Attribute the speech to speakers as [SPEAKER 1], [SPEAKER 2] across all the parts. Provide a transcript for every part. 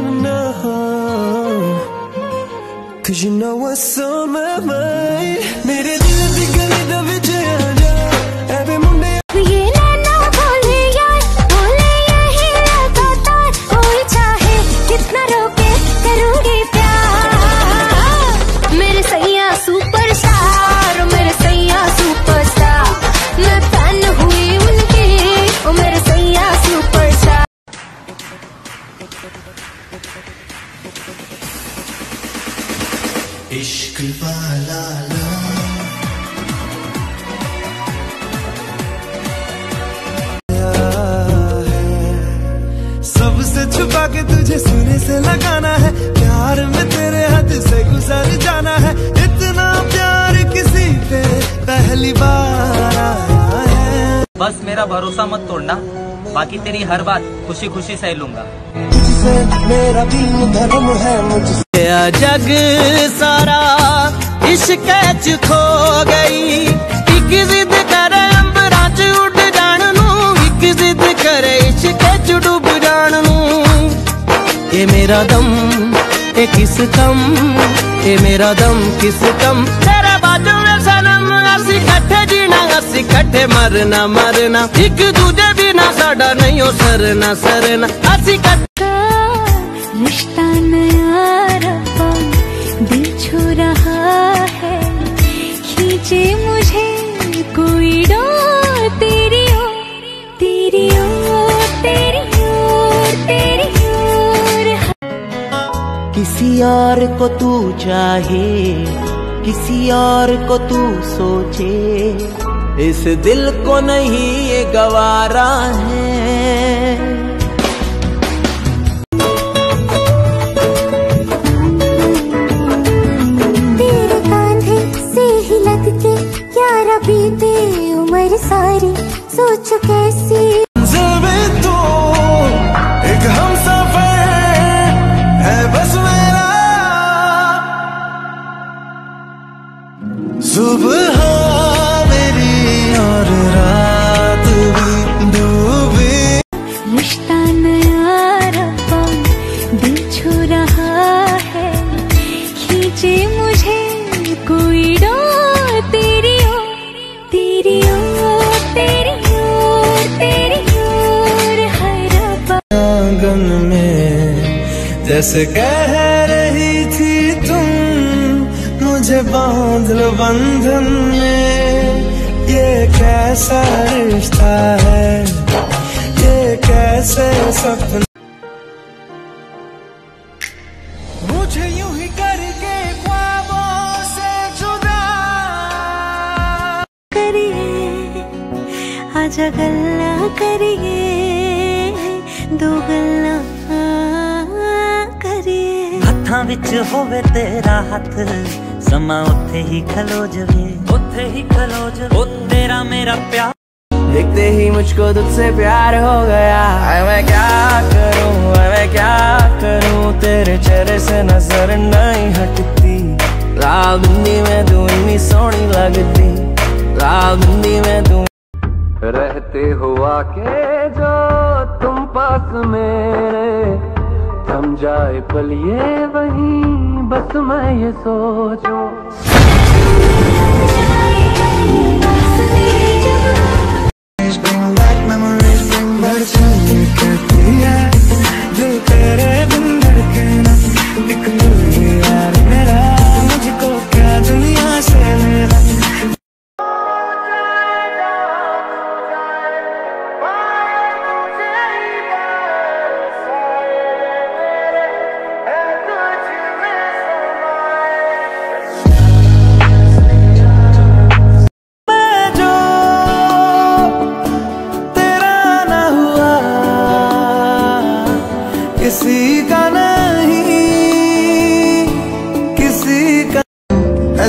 [SPEAKER 1] wanna know Cause you know what's on my mind. Made it के तुझे सीने से लगाना है। प्यार में तेरे हद से गुजर जाना है। इतना प्यार किसी पे पहली बार आया है।
[SPEAKER 2] बस मेरा भरोसा मत तोड़ना। बाकी तेरी हर बात खुशी खुशी सह लूँगा।
[SPEAKER 1] तुझसे मेरा दिल धर्म है मुझसे। जग सारा इश्क खो गई। एक जिद करे मेरा दम, ए किस कम, ए मेरा दम किस कम? तेरा बाजू में सनम असी कठे जीना असी कठे मरना मरना। एक दूजे बिना साडा नहीं हो, सरना सरना। असी
[SPEAKER 3] कट्ठे रिश्ता नया रहा, दिल छू रहा है। खींचे मुझे कोई डोर।
[SPEAKER 4] और को तू चाहे, किसी और को तू सोचे। इस दिल को नहीं, ये गवारा है।
[SPEAKER 1] सुबह मेरी और रात भी डूबी।
[SPEAKER 3] रिश्ता नया रब्बा दिल छू रहा है। खींचे मुझे कोई डोर तेरी ओर तेरी ओर तेरी ओर तेरी ओर है रब्बा
[SPEAKER 1] आँगन में जैसे कह बांध लो बंधन में ये कैसा रिश्ता है ये कैसे सपना मुझे यूं ही करके ख्वाबों से जुदा
[SPEAKER 3] करिए आजा गल्ला करिए दो गल्ला करिए
[SPEAKER 5] ਹੱਥਾਂ ਵਿੱਚ ਹੋਵੇ ਤੇਰਾ ਹੱਥ ਸਮਾਂ ਉੱਥੇ ਹੀ ਖਲੋ ਜਵੇ ਉੱਥੇ ਹੀ ਖਲੋ ਜਵੇ ਉਹ ਤੇਰਾ ਮੇਰਾ ਪਿਆਰ
[SPEAKER 4] देखते ही मुझको तुझसे प्यार हो गया
[SPEAKER 1] आए मैं क्या करूं आए मैं क्या करूं तेरे चेहरे से नजर नहीं हटती लाल बिंदी में तू इतनी सोनी लगती लाल बिंदी में तू रहते हुआ के जो तुम पास मेरे थम जाए पल ये वहीं बस मैं ये सोचूं।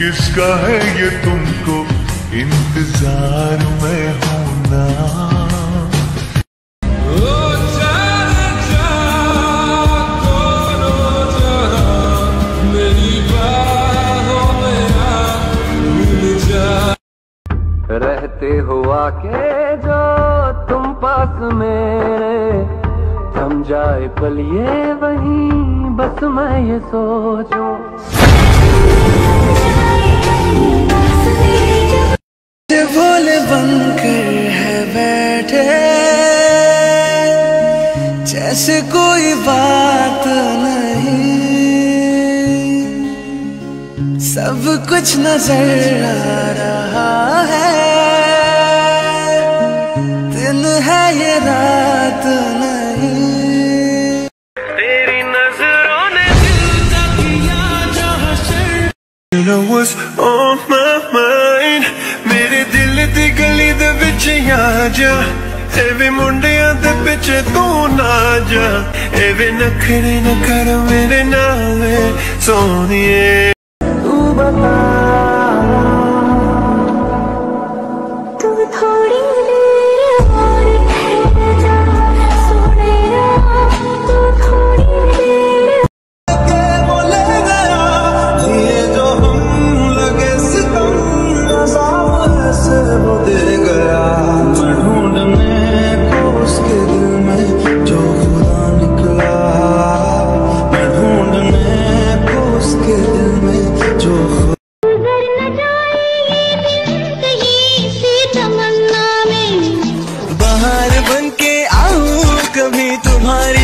[SPEAKER 6] किसका है ये तुमको इंतज़ार में होना
[SPEAKER 4] रहते हुआ के जो तुम पास मेरे। थम जाए पल ये वहीं बस मैं ये सोचूं।
[SPEAKER 1] भोले बनकर है बैठे। जैसे कोई बात नहीं। सब कुछ नज़र आ रहा है। दिन है ये रात नहीं।
[SPEAKER 6] You know on my mind. ਮੇਰੇ ਦਿਲ ਦੀ ਗਲੀ ਦੇ ਵਿੱਚ ਆ ਜਾ। ਐਵੇਂ ਮੁੰਡਿਆਂ ਦੇ ਵਿੱਚ ਤੂੰ ਨਾ ਜਾ। ਐਵੇਂ ਨਖਰੇ ਨਾ ਕਰ ਮੇਰੇ ਨਾਲ ਸੋਹਣੀਏ
[SPEAKER 1] ਤੂੰ ਬਤਾ तुम्हारी